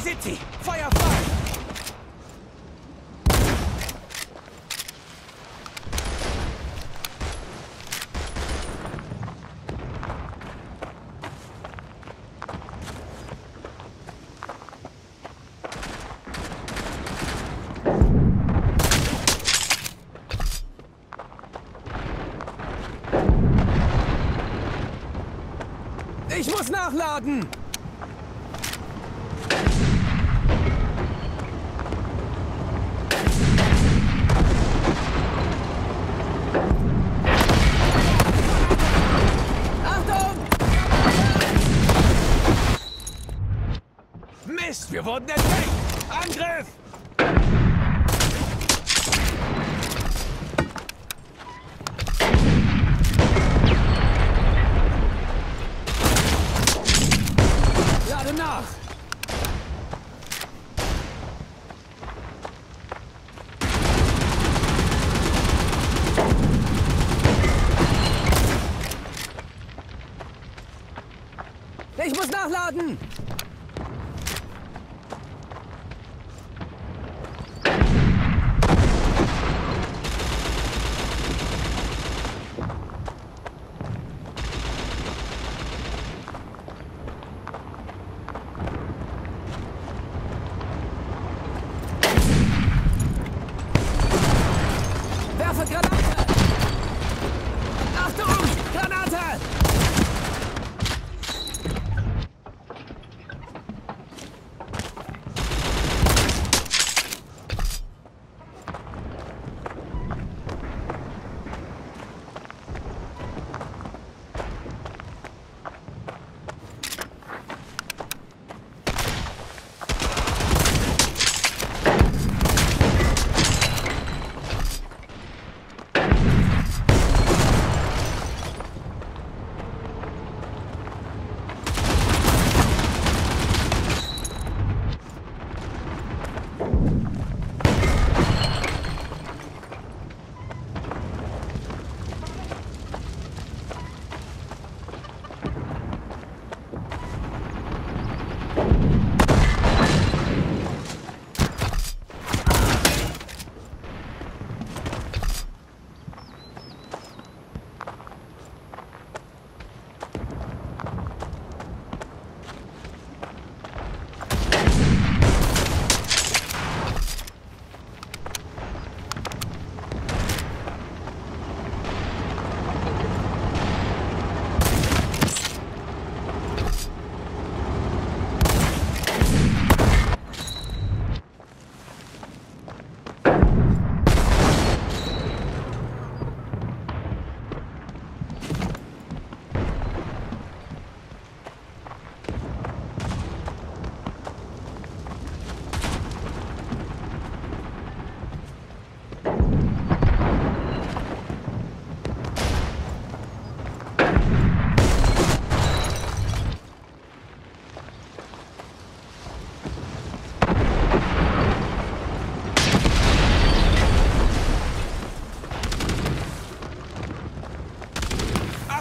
City! Feuer frei! Ich muss nachladen! Wurden entdeckt! Angriff! Lade nach! Ich muss nachladen!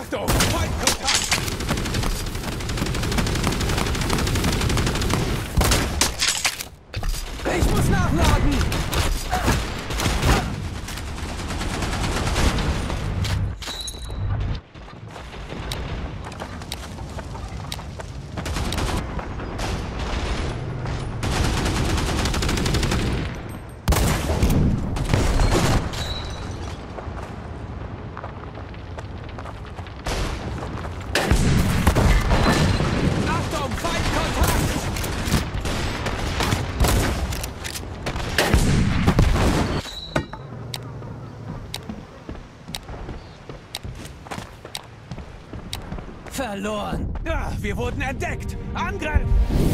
Achtung! Feind Verloren! Ja, wir wurden entdeckt! Angriff!